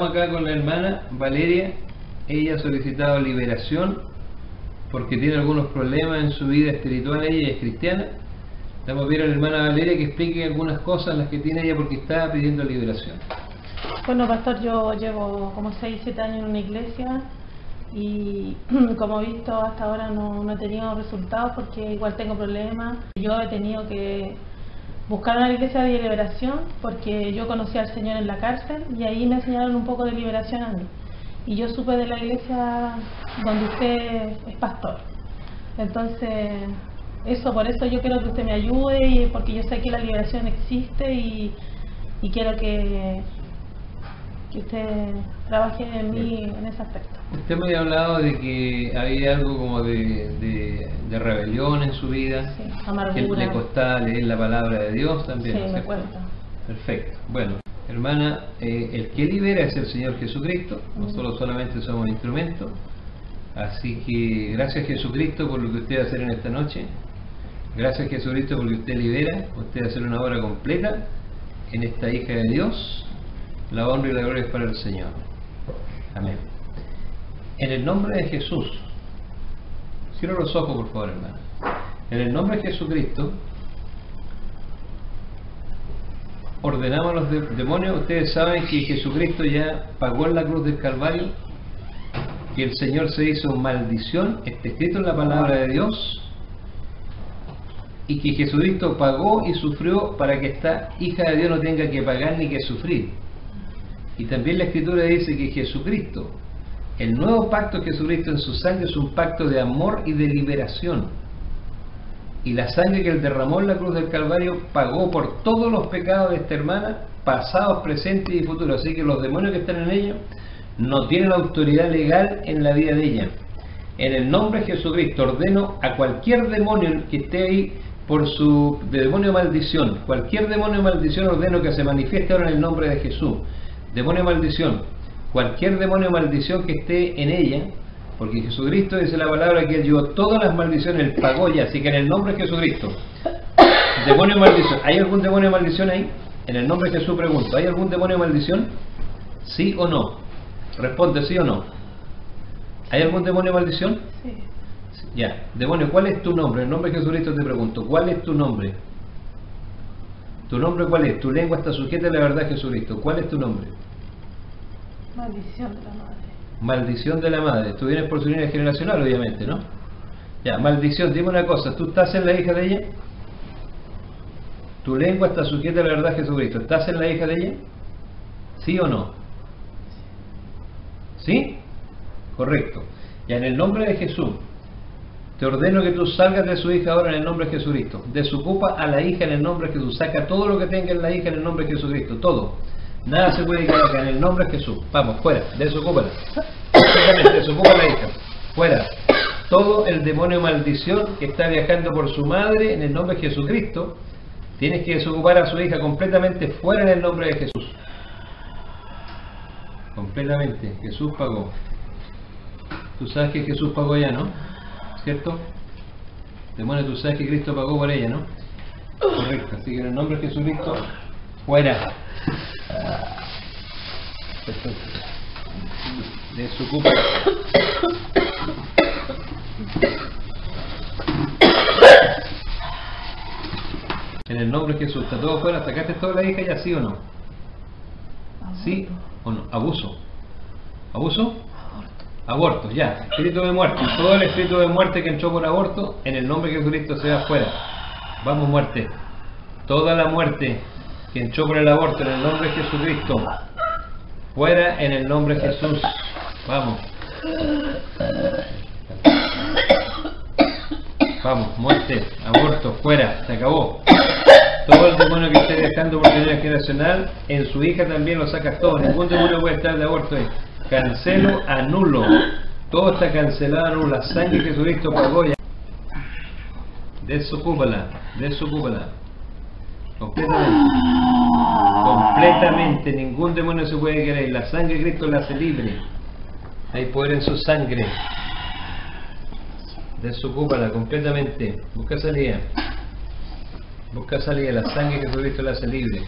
Estamos acá con la hermana Valeria. Ella ha solicitado liberación porque tiene algunos problemas en su vida espiritual. Ella es cristiana. Estamos viendo a la hermana Valeria que explique algunas cosas las que tiene ella porque está pidiendo liberación. Bueno, pastor, yo llevo como 6, 7 años en una iglesia y como he visto hasta ahora no, no he tenido resultados porque igual tengo problemas. Yo he tenido que buscar una iglesia de liberación porque yo conocí al Señor en la cárcel y ahí me enseñaron un poco de liberación a mí. Y yo supe de la iglesia donde usted es pastor. Entonces, eso, por eso yo quiero que usted me ayude y porque yo sé que la liberación existe y, y quiero que, que usted trabaje en mí en ese aspecto. Usted me había hablado de que había algo como de, de, de rebelión en su vida, Sí, que le costaba leer la palabra de Dios también. Sí, ¿no es me cuenta. Perfecto. Bueno, hermana, eh, el que libera es el Señor Jesucristo. Nosotros solamente somos instrumentos. Así que gracias Jesucristo por lo que usted va a hacer en esta noche. Gracias Jesucristo porque usted libera. Usted va a hacer una obra completa en esta hija de Dios. La honra y la gloria es para el Señor. Amén. En el nombre de Jesús. Cierra los ojos, por favor, hermana. En el nombre de Jesucristo, ordenamos los de- demonios. Ustedes saben que Jesucristo ya pagó en la cruz del Calvario, que el Señor se hizo maldición, está escrito en la palabra de Dios, y que Jesucristo pagó y sufrió para que esta hija de Dios no tenga que pagar ni que sufrir. Y también la Escritura dice que Jesucristo, el nuevo pacto de Jesucristo en su sangre es un pacto de amor y de liberación. Y la sangre que él derramó en la cruz del Calvario pagó por todos los pecados de esta hermana, pasados, presentes y futuros. Así que los demonios que están en ella no tienen autoridad legal en la vida de ella. En el nombre de Jesucristo ordeno a cualquier demonio que esté ahí por su de demonio de maldición, cualquier demonio de maldición ordeno que se manifieste ahora en el nombre de Jesús. Demonio de maldición, cualquier demonio de maldición que esté en ella, porque Jesucristo dice la palabra que él llevó todas las maldiciones, él pagó ya, así que en el nombre de Jesucristo, demonio de maldición, ¿hay algún demonio de maldición ahí? En el nombre de Jesús pregunto, ¿hay algún demonio de maldición? ¿Sí o no? Responde sí o no. ¿Hay algún demonio de maldición? Sí. Ya, demonio, ¿cuál es tu nombre? En el nombre de Jesucristo te pregunto, ¿cuál es tu nombre? ¿Tu nombre cuál es? Tu lengua está sujeta a la verdad de Jesucristo. ¿Cuál es tu nombre? Maldición de la madre. Maldición de la madre. Tú vienes por su línea generacional, obviamente, ¿no? Ya, maldición, dime una cosa, ¿tú estás en la hija de ella? Tu lengua está sujeta a la verdad Jesucristo. ¿Estás en la hija de ella? ¿Sí o no? ¿Sí? Correcto. Ya en el nombre de Jesús, te ordeno que tú salgas de su hija ahora en el nombre de Jesucristo. Desocupa a la hija en el nombre de Jesús. Saca todo lo que tenga en la hija en el nombre de Jesucristo. Todo. Nada se puede quedar acá en el nombre de Jesús. Vamos, fuera. Desocúpala. Exactamente, desocupa a la hija. Fuera. Todo el demonio de maldición que está viajando por su madre en el nombre de Jesucristo, tienes que desocupar a su hija completamente fuera en el nombre de Jesús. Completamente. Jesús pagó. Tú sabes que Jesús pagó ya, ¿no? ¿Cierto? Demonio, tú sabes que Cristo pagó por ella, ¿no? Correcto. Así que en el nombre de Jesucristo, fuera. Perfecto. Desocupa. En el nombre de Jesús, está todo fuera, sacaste toda la hija ya, ¿sí o no? ¿Sí o no? Abuso. ¿Abuso? Aborto, ya. Espíritu de muerte. Todo el espíritu de muerte que entró por aborto, en el nombre de Jesucristo sea fuera. Vamos, muerte. Toda la muerte que entró por el aborto, en el nombre de Jesucristo. Fuera en el nombre de Jesús. Vamos. Vamos, muerte, aborto, fuera, se acabó. Todo el demonio que esté dejando por tener generacional, en su hija también lo sacas todo. Ningún demonio puede estar de aborto ahí. Cancelo, anulo. Todo está cancelado. La sangre que Jesucristo pagó ya. Desocúpala, desocúpala. Completamente. Completamente. Ningún demonio se puede querer. La sangre de Cristo la hace libre. Hay poder en su sangre. Desocúpala completamente. Busca salida. Busca salida. La sangre que Jesucristo la hace libre.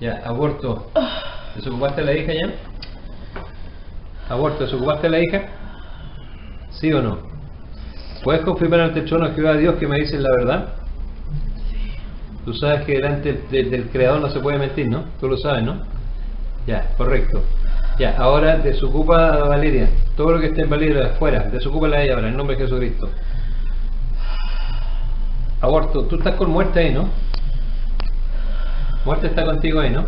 Ya, aborto. ¿Desocupaste a la hija ya? Aborto, ¿desocupaste a la hija? ¿Sí o no? ¿Puedes confirmar ante el trono de Jehová Dios que me dices la verdad? Tú sabes que delante de- del Creador no se puede mentir, ¿no? Tú lo sabes, ¿no? Ya, correcto. Ya, ahora desocupa a Valeria. Todo lo que esté en Valeria afuera, desocúpala a ella ahora, en nombre de Jesucristo. Aborto, tú estás con muerte ahí, ¿no? Muerte está contigo ahí, ¿no?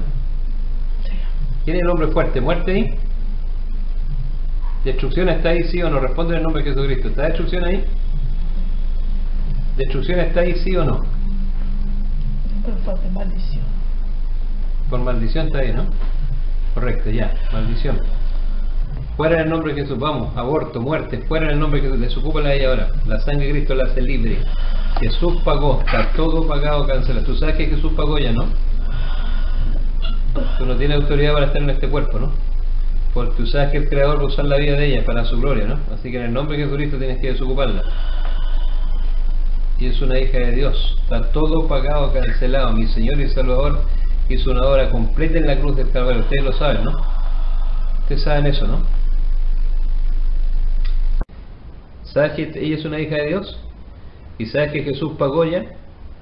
Sí. ¿Quién es el hombre fuerte? ¿Muerte ahí? ¿Destrucción está ahí, sí o no? Responde en el nombre de Jesucristo. ¿Está destrucción ahí? ¿Destrucción está ahí, sí o no? Pero de maldición. Por maldición está ahí, ¿no? Correcto, ya, maldición. Fuera en el nombre de Jesús, vamos, aborto, muerte, fuera en el nombre de Jesús, desocúpala a ella ahora. La sangre de Cristo la hace libre. Jesús pagó, está todo pagado, cancela. Tú sabes que Jesús pagó ya, ¿no? Tú no tienes autoridad para estar en este cuerpo, ¿no? Porque tú sabes que el Creador va a usar la vida de ella para su gloria, ¿no? Así que en el nombre de Jesucristo tienes que desocuparla. Y es una hija de Dios. Está todo pagado, cancelado. Mi Señor y Salvador hizo una obra completa en la cruz del Calvario. Ustedes lo saben, ¿no? Ustedes saben eso, ¿no? ¿Sabes que ella es una hija de Dios? ¿Y sabes que Jesús pagó ya?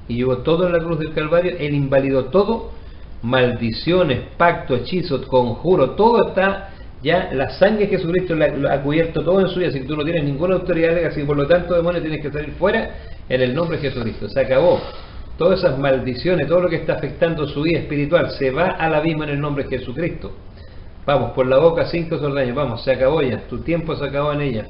Y llevó todo en la cruz del Calvario. Él invalidó todo. Maldiciones, pacto, hechizo, conjuro, todo está ya. La sangre de Jesucristo la- lo ha cubierto todo en suya. Así que tú no tienes ninguna autoridad legal. Así por lo tanto, demonios, tienes que salir fuera en el nombre de Jesucristo. Se acabó. Todas esas maldiciones, todo lo que está afectando su vida espiritual, se va al abismo en el nombre de Jesucristo. Vamos, por la boca cinco sordaños, vamos, se acabó ya, tu tiempo se acabó en ella.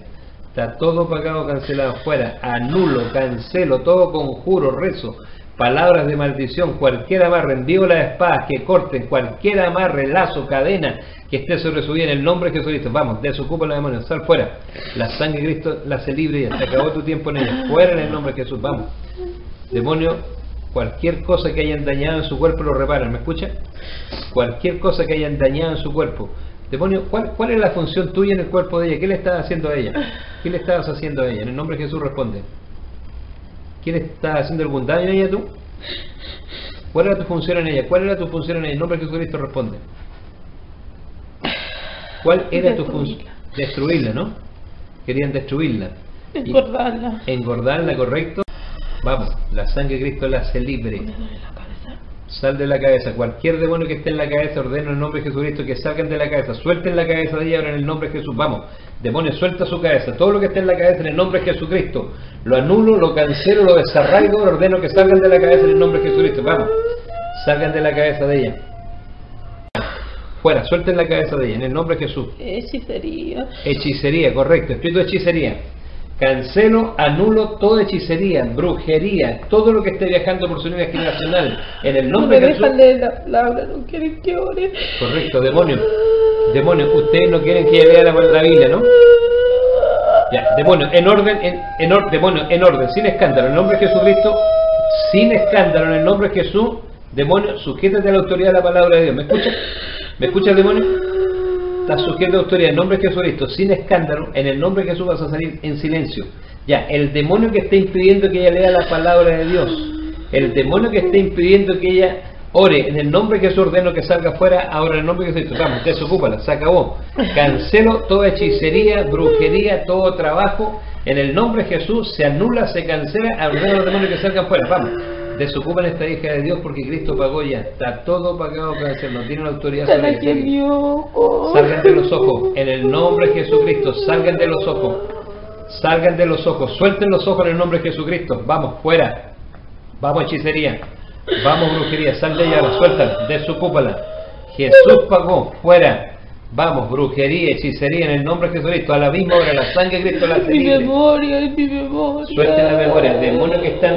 Está todo pagado, cancelado, fuera, anulo, cancelo, todo conjuro, rezo, palabras de maldición, cualquier amarre, envío las espadas que corten, cualquier amarre, lazo, cadena que esté sobre su vida en el nombre de Jesucristo. Vamos, desocupa los demonios, sal fuera. La sangre de Cristo la hace libre ya, se acabó tu tiempo en ella, fuera en el nombre de Jesús, vamos. Demonio, cualquier cosa que hayan dañado en su cuerpo lo reparan, ¿me escucha? Cualquier cosa que hayan dañado en su cuerpo. Demonio, ¿cuál, ¿cuál es la función tuya en el cuerpo de ella? ¿Qué le estás haciendo a ella? ¿Qué le estabas haciendo a ella? En el nombre de Jesús responde. ¿Qué le estás haciendo algún daño a ella tú? ¿Cuál era tu función en ella? ¿Cuál era tu función en ella? En el nombre de Jesucristo responde. ¿Cuál era tu función? Destruirla. ¿no? Querían destruirla. Y- Engordarla. engordarla, correcto. Vamos, la sangre de Cristo la hace libre. Me duele la cabeza. Sal de la cabeza. Cualquier demonio que esté en la cabeza, ordeno en el nombre de Jesucristo que salgan de la cabeza. Suelten la cabeza de ella ahora en el nombre de Jesús. Vamos, demonio, suelta su cabeza. Todo lo que esté en la cabeza en el nombre de Jesucristo. Lo anulo, lo cancelo, lo desarraigo. Ordeno que salgan de la cabeza en el nombre de Jesucristo. Vamos, salgan de la cabeza de ella. Fuera, suelten la cabeza de ella en el nombre de Jesús. Hechicería. Hechicería, correcto. Espíritu de hechicería. Cancelo, anulo toda hechicería, brujería, todo lo que esté viajando por su nivel generacional. En el No nombre me de Jesús. leer la palabra, no quieren que ore. Correcto, demonio. Demonio, ustedes no quieren que ella lea la, Biblia, ¿no? Ya, demonio, en orden, en, en or- demonio, en orden, sin escándalo, en el nombre de Jesucristo, sin escándalo, en el nombre de Jesús, demonio, sujétate a la autoridad de la palabra de Dios. ¿Me escucha? ¿Me escucha el demonio? Estás sujeto a autoridad en nombre de Jesucristo, sin escándalo, en el nombre de Jesús vas a salir en silencio. Ya, el demonio que está impidiendo que ella lea la palabra de Dios, el demonio que está impidiendo que ella ore, en el nombre de Jesús ordeno que salga fuera, ahora en el nombre de Jesucristo, vamos, desocúpala, se acabó. Cancelo toda hechicería, brujería, todo trabajo, en el nombre de Jesús se anula, se cancela, ordeno a los que salgan fuera, vamos. Desocupan esta hija de Dios porque Cristo pagó ya, está todo pagado, cancel, no tienen autoridad sobre ojo. Salgan de los ojos, en el nombre de Jesucristo, salgan de los ojos, salgan de los ojos, suelten los ojos en el nombre de Jesucristo, vamos, fuera, vamos hechicería, vamos brujería, sal de ella, suéltala, desocúpala, Jesús pagó, fuera, vamos, brujería, hechicería en el nombre de Jesucristo, al abismo ahora la sangre de Cristo la hace mi memoria, mi memoria. Suelten la memoria, el demonio que están,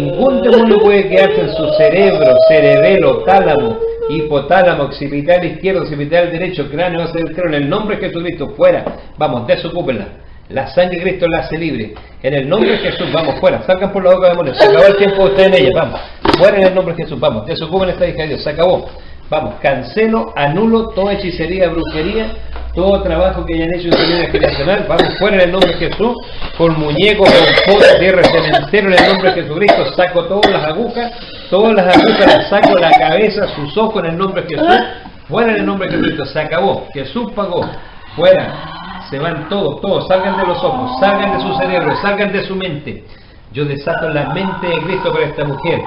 ningún demonio puede quedarse en su cerebro, cerebelo, tálamo, hipotálamo, occipital izquierdo, occipital derecho, cráneo, cráneo, en el nombre de Jesucristo, fuera, vamos, desocúpenla. La sangre de Cristo la hace libre. En el nombre de Jesús, vamos, fuera, salgan por la boca de demonios. Se acabó el tiempo de ustedes en ella, vamos. Fuera en el nombre de Jesús, vamos, desocupen esta hija de Dios, se acabó. Vamos, cancelo, anulo toda hechicería, brujería, todo trabajo que hayan hecho en vida generacional, vamos fuera en el nombre de Jesús, con muñecos, con fotos, tierra, cementerio en el nombre de Jesucristo, saco todas las agujas Todas las las saco la cabeza, sus ojos en el nombre de Jesús. Fuera en el nombre de Jesucristo. Se acabó. Jesús pagó. Fuera. Se van todos, todos. Salgan de los ojos, salgan de su cerebro, salgan de su mente. Yo desato la mente de Cristo para esta mujer.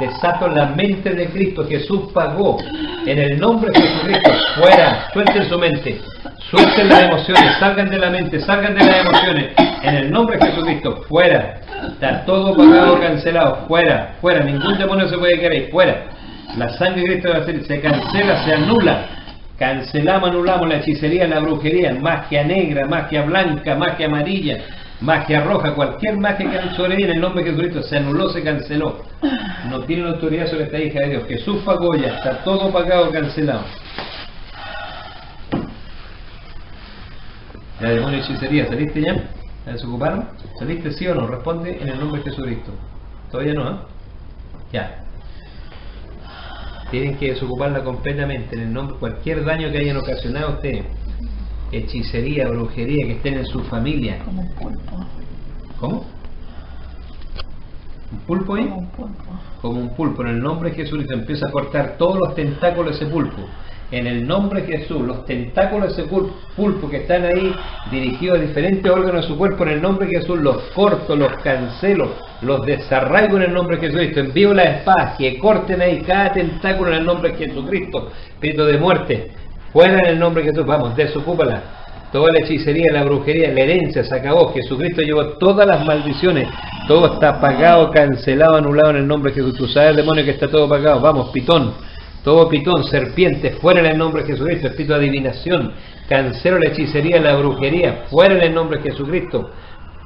Desato la mente de Cristo. Jesús pagó. En el nombre de Jesucristo. Fuera. Suelten su mente. Suelten las emociones. Salgan de la mente. Salgan de las emociones. En el nombre de Jesucristo. Fuera. Está todo pagado, cancelado. Fuera. Fuera. Ningún demonio se puede quedar ahí. Fuera. La sangre de Cristo se cancela, se anula. Cancelamos, anulamos la hechicería, la brujería, magia negra, magia blanca, magia amarilla, magia roja, cualquier magia que han en el nombre de Jesucristo se anuló, se canceló. No tienen autoridad sobre esta hija de Dios. Jesús pagó ya, está todo pagado, cancelado. La demonio hechicería, ¿saliste ya? ¿La desocuparon? ¿Saliste sí o no? Responde en el nombre de Jesucristo. Todavía no, ¿eh? Ya. Tienen que desocuparla completamente en el nombre, cualquier daño que hayan ocasionado ustedes. Hechicería, brujería que estén en su familia. Como un pulpo. ¿Cómo? ¿Un pulpo ahí? Como un pulpo. Como un pulpo. En el nombre de Jesús se empieza a cortar todos los tentáculos de ese pulpo. En el nombre de Jesús, los tentáculos de ese pul- pulpo que están ahí dirigidos a diferentes órganos de su cuerpo, en el nombre de Jesús los corto, los cancelo, los desarraigo en el nombre de Jesucristo. Envío la espada que corten ahí cada tentáculo en el nombre de Jesucristo. Espíritu de muerte, fuera en el nombre de Jesús. Vamos, desocúpala. Toda la hechicería, la brujería, la herencia se acabó. Jesucristo llevó todas las maldiciones. Todo está pagado, cancelado, anulado en el nombre de Jesús. Tú sabes, demonio, que está todo pagado. Vamos, pitón. Todo pitón, serpiente, fuera en el nombre de Jesucristo. Espíritu de adivinación. Cancelo la hechicería, la brujería. Fuera en el nombre de Jesucristo.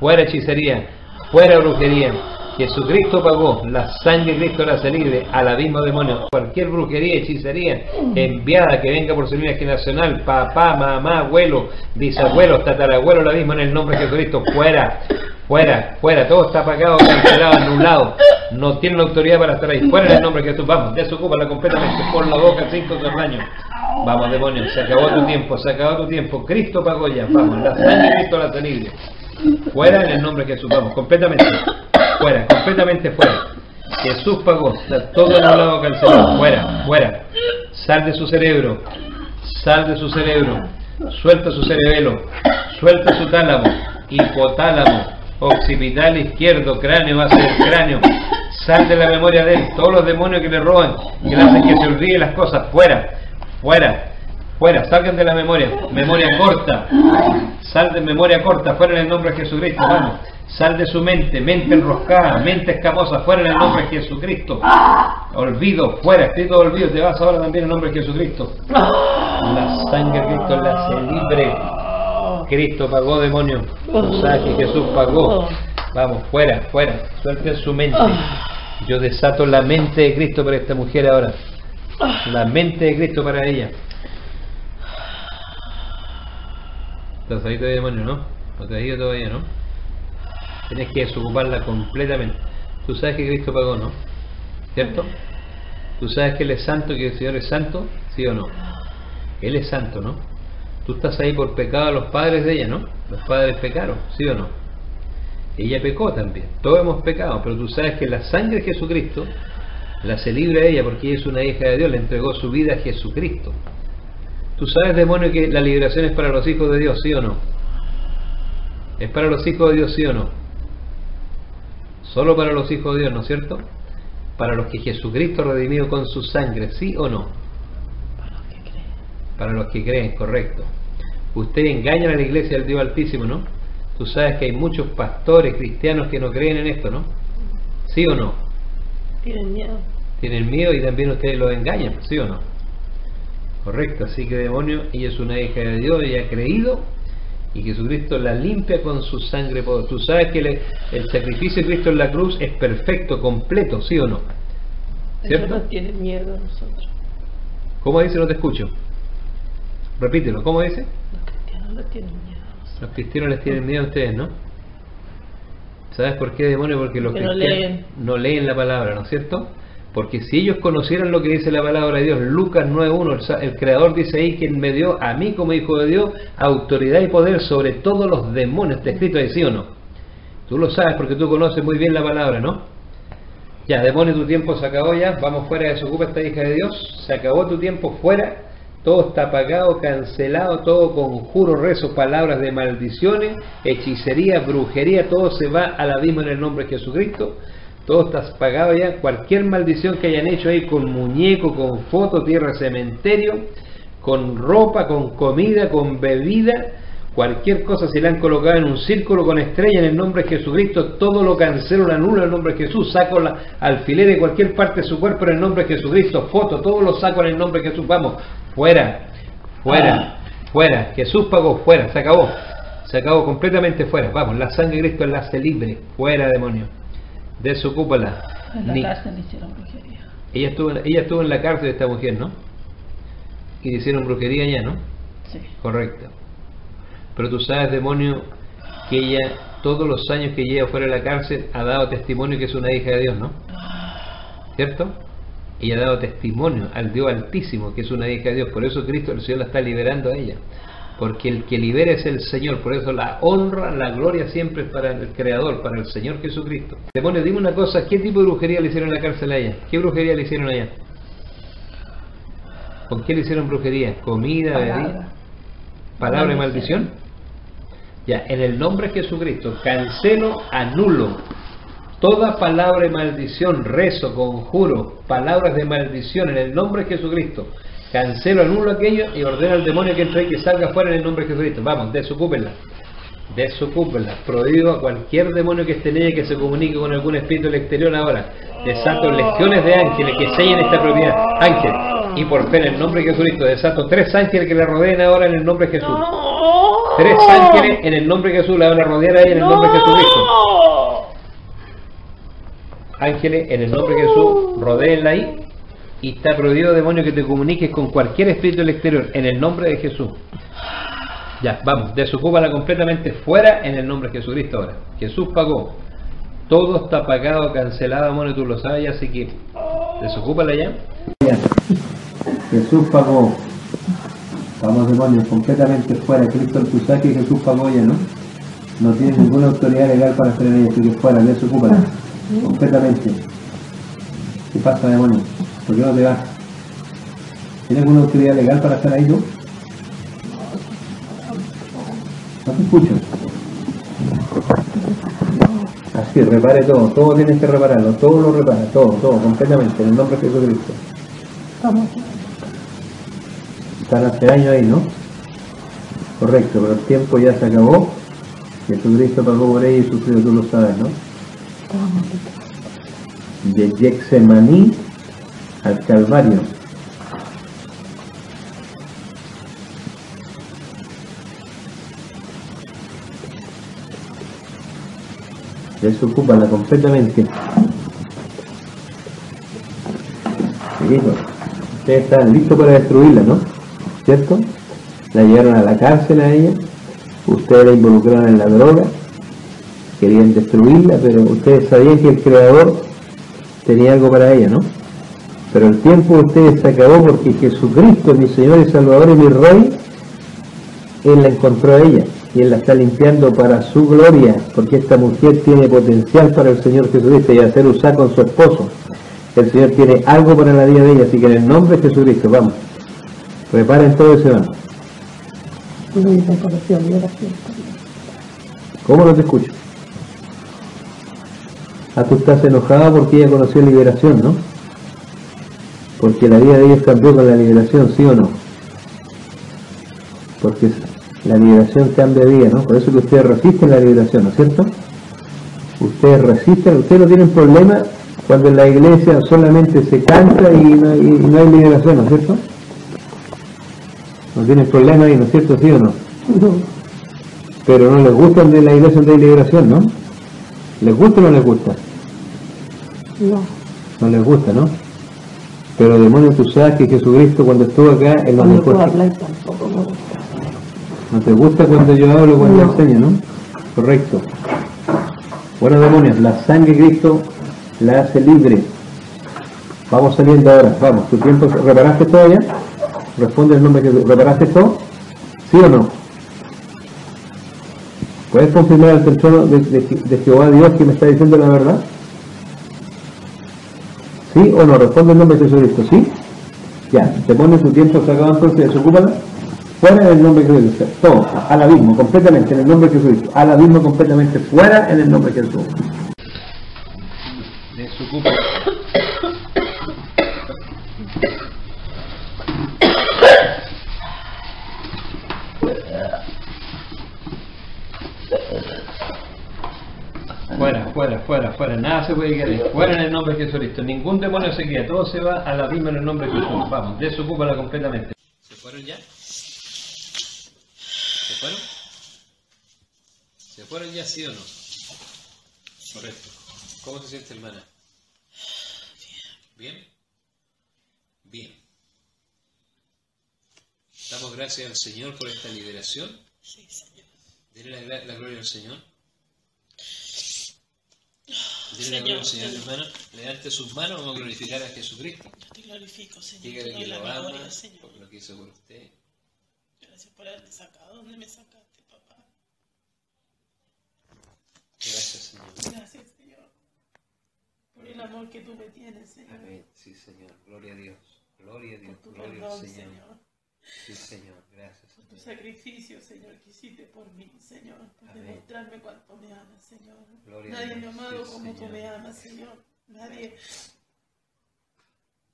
Fuera hechicería. Fuera brujería. Jesucristo pagó, la sangre de Cristo la libre al abismo demonio. Cualquier brujería, hechicería enviada que venga por su línea generacional, papá, mamá, abuelo, bisabuelo, tatarabuelo, el abismo en el nombre de Jesucristo, fuera, fuera, fuera, todo está pagado, cancelado, anulado. No tiene la autoridad para estar ahí. Fuera en el nombre de Jesús, vamos, desocúpala completamente por la boca, cinco tamaños. Vamos, demonio, se acabó tu tiempo, se acabó tu tiempo. Cristo pagó ya, vamos, la sangre de Cristo la libre. Fuera en el nombre de Jesús, vamos, completamente. Fuera, completamente fuera. Jesús pagó, está todo anulado, cancelado. Fuera, fuera. Sal de su cerebro, sal de su cerebro. Suelta su cerebelo, suelta su tálamo, hipotálamo, occipital izquierdo, cráneo, a el cráneo. Sal de la memoria de él. Todos los demonios que le roban, que le hacen que se olvide las cosas, fuera, fuera. Fuera, salgan de la memoria. Memoria corta. Sal de memoria corta, fuera en el nombre de Jesucristo. Vamos. Sal de su mente, mente enroscada, mente escamosa, fuera en el nombre de Jesucristo. Olvido, fuera, espíritu de olvido, te vas ahora también en el nombre de Jesucristo. La sangre de Cristo la hace libre. Cristo pagó, demonio. Que Jesús pagó. Vamos, fuera, fuera. Suelten su mente. Yo desato la mente de Cristo para esta mujer ahora. La mente de Cristo para ella. Estás ahí todavía, demonio, ¿no? No te has ido todavía, ¿no? Tienes que desocuparla completamente. Tú sabes que Cristo pagó, ¿no? ¿Cierto? Tú sabes que Él es santo, que el Señor es santo, ¿sí o no? Él es santo, ¿no? Tú estás ahí por pecado a los padres de ella, ¿no? Los padres pecaron, ¿sí o no? Ella pecó también. Todos hemos pecado, pero tú sabes que la sangre de Jesucristo la hace libre a ella porque ella es una hija de Dios, le entregó su vida a Jesucristo. Tú sabes, demonio, que la liberación es para los hijos de Dios, ¿sí o no? ¿Es para los hijos de Dios, sí o no? Solo para los hijos de Dios, ¿no es cierto? Para los que Jesucristo redimió con su sangre, ¿sí o no? Para los que creen. Para los que creen, correcto. Usted engaña a la iglesia del Dios Altísimo, ¿no? Tú sabes que hay muchos pastores cristianos que no creen en esto, ¿no? ¿Sí o no? Tienen miedo. Tienen miedo y también ustedes los engañan, ¿sí o no? Correcto, así que demonio, ella es una hija de Dios, ella ha creído y Jesucristo la limpia con su sangre poderosa. Tú sabes que le- el sacrificio de Cristo en la cruz es perfecto, completo, ¿sí o no? ¿Cierto? no tienen miedo a nosotros. ¿Cómo dice? No te escucho. Repítelo, ¿cómo dice? Los cristianos no tienen miedo a nosotros. Los cristianos les tienen miedo a ustedes, ¿no? ¿Sabes por qué, demonio? Porque los Porque no cristianos leen. no leen la palabra, ¿no es cierto? Porque si ellos conocieran lo que dice la palabra de Dios, Lucas 9.1, el, el Creador dice ahí, quien me dio a mí como hijo de Dios autoridad y poder sobre todos los demonios, está escrito ahí, ¿sí o no? Tú lo sabes porque tú conoces muy bien la palabra, ¿no? Ya, demonio, tu tiempo se acabó ya. Vamos fuera, desocupa esta hija de Dios. Se acabó tu tiempo fuera. Todo está apagado, cancelado, todo conjuro, rezo, palabras de maldiciones, hechicería, brujería, todo se va al abismo en el nombre de Jesucristo. Todo está apagado ya. Cualquier maldición que hayan hecho ahí con muñeco, con foto, tierra, cementerio, con ropa, con comida, con bebida, cualquier cosa se le han colocado en un círculo con estrella en el nombre de Jesucristo, todo lo cancelo, lo anulo en el nombre de Jesús, saco la alfiler de cualquier parte de su cuerpo en el nombre de Jesucristo, foto, todo lo saco en el nombre de Jesús, vamos, fuera, fuera, fuera, Jesús pagó, fuera, se acabó, se acabó completamente fuera, vamos, la sangre de Cristo la hace libre, fuera demonio, desocúpala. En la Ni- cárcel hicieron brujería. ella estuvo, ella estuvo en la cárcel esta mujer, ¿no? Y le hicieron brujería ya, ¿no? Sí. Correcto. Pero tú sabes, demonio, que ella, todos los años que lleva fuera de la cárcel, ha dado testimonio que es una hija de Dios, ¿no? ¿Cierto? Ella ha dado testimonio al Dios Altísimo que es una hija de Dios. Por eso Cristo, el Señor, la está liberando a ella. Porque el que libera es el Señor. Por eso la honra, la gloria siempre es para el Creador, para el Señor Jesucristo. Demonio, dime una cosa, ¿qué tipo de brujería le hicieron en la cárcel a ella? ¿Qué brujería le hicieron allá? ¿Con qué le hicieron brujería? ¿Comida, bebida? Palabra. de Maldición. maldición? Ya, en el nombre de Jesucristo, cancelo, anulo toda palabra de maldición, rezo, conjuro, palabras de maldición en el nombre de Jesucristo. Cancelo, anulo aquello y ordeno al demonio que entre y que salga fuera en el nombre de Jesucristo. Vamos, desocúpenla. Desocúpenla. Prohíbo a cualquier demonio que esté en ella que se comunique con algún espíritu del exterior ahora. Desato legiones de ángeles que sellen esta propiedad. Ángel. Y por fe en el nombre de Jesucristo desato tres ángeles que la rodeen ahora en el nombre de Jesús. Tres ángeles en el nombre de Jesús la van a rodear a ella en el nombre de Jesucristo. Ángeles en el nombre de Jesús, rodeenla ahí. Y está prohibido, demonio, que te comuniques con cualquier espíritu del exterior en el nombre de Jesús. Ya, vamos, desocúpala completamente fuera en el nombre de Jesucristo ahora. Jesús pagó. Todo está pagado, cancelado, demonio, tú lo sabes, así que desocúpala ya. Jesús pagó. Vamos demonios, completamente fuera. Cristo tú sabes que Jesús pagó ya, ¿no? No tiene ninguna autoridad legal para hacer en ella, así que fuera, desocúpala. Completamente. ¿Qué pasa, demonio? ¿Por qué no te vas? ¿Tienes alguna autoridad legal para estar ahí tú? No te escucho. Así, repare todo, todo tienes que repararlo, todo lo repara, todo, todo, completamente, en el nombre de Jesucristo. Vamos. Están hace años ahí, ¿no? Correcto, pero el tiempo ya se acabó. Jesucristo pagó por ella y sufrió, tú lo sabes, ¿no? De Getsemaní al Calvario. Desocúpala completamente. Listo. Ustedes están listos para destruirla, ¿no? ¿Cierto? La llevaron a la cárcel a ella. Ustedes la involucraron en la droga. Querían destruirla, pero ustedes sabían que el Creador tenía algo para ella, ¿no? Pero el tiempo de ustedes se acabó porque Jesucristo, mi Señor y Salvador y mi Rey, Él la encontró a ella y Él la está limpiando para su gloria, porque esta mujer tiene potencial para el Señor Jesucristo y hacer usar con su esposo. El Señor tiene algo para la vida de ella, así que en el nombre de Jesucristo, vamos, preparen todo ese vamos. ¿Cómo no te escucho? Ah, tú estás enojada porque ella conoció liberación, ¿no? Porque la vida de ellos cambió con la liberación, ¿sí o no? Porque la liberación cambia de vida, ¿no? Por eso que ustedes resisten la liberación, ¿no es cierto? Ustedes resisten, ustedes no tienen problema cuando en la iglesia solamente se canta y no, y no hay liberación, ¿no es cierto? No tienen problema ahí, ¿no es cierto? ¿Sí o no? Pero no les gusta de la iglesia donde hay liberación, ¿no? ¿Les gusta o no les gusta? No. No les gusta, ¿no? Pero demonio, tú sabes que Jesucristo cuando estuvo acá, Él nos Cuando dejó... tú hablas tampoco me gusta. ¿No te gusta cuando yo hablo, cuando No. enseño, no? Correcto. Bueno, demonios, la sangre de Cristo la hace libre. Vamos saliendo ahora, vamos. ¿Tu tiempo reparaste todo ya? Responde el nombre que reparaste todo. ¿Sí o no? ¿Puedes confirmar trono de, de- de Jehová Dios que me está diciendo la verdad? ¿Sí o no? Responde el nombre de Jesucristo, ¿sí? Ya, te pone tu tiempo sacado entonces, desocúpala. Fuera en el nombre de Jesucristo. Todo, al abismo, completamente en el nombre de Jesucristo. Al abismo completamente fuera en el nombre de Jesús. Desocupa. Fuera, fuera, fuera, fuera, nada se puede quedar ahí. Fuera en el nombre de Jesucristo. Ningún demonio se queda, todo se va a la misma en el nombre de Jesús. Vamos, desocúpala completamente. ¿Se fueron ya? ¿Se fueron? ¿Se fueron ya, sí o no? Correcto. ¿Cómo se siente, hermana? Bien. Bien. Damos gracias al Señor por esta liberación. Sí, Señor. La, gra- la gloria al Señor. Dile la Señor, hermano. Levante sus manos, vamos a glorificar a Jesucristo. Yo te glorifico, Señor. Dígale que lo ama, por lo que hizo por usted. Gracias por haberme sacado. ¿Dónde me sacaste, papá? Gracias, Señor. Gracias, Señor. Por el amor que tú me tienes, Señor. Amén. Sí, Señor. Gloria a Dios. Gloria a Dios. Gloria al Señor. Señor. Sí, Señor. Gracias, Por tu sacrificio, Señor, que hiciste por mí, Señor. Por Amén. demostrarme cuánto me amas, Señor. Gloria a Nadie me ha amado Sí, como tú me amas, Señor. Nadie.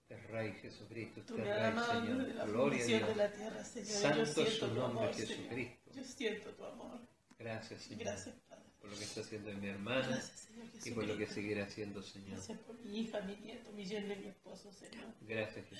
Este Rey Jesucristo. Tú me has amado Señor. la Gloria a de la tierra, Señor. Santo yo es su tu nombre, amor, Señor. Jesucristo. Yo siento tu amor. Gracias, Señor. Gracias, Padre. Por lo que está haciendo en mi hermana Gracias, Señor y por lo que seguirá haciendo, Señor. Gracias por mi hija, mi nieto, mi yerno y mi esposo, Señor. Gracias, Jesús.